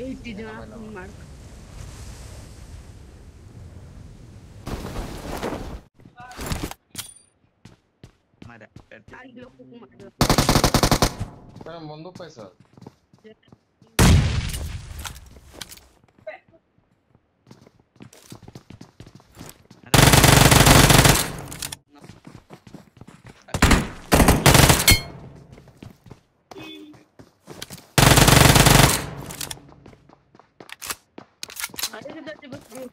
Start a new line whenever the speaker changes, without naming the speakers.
80 जनाब full mark
मारा लोग को
मारा बंदूक पैसा।
这个这个还有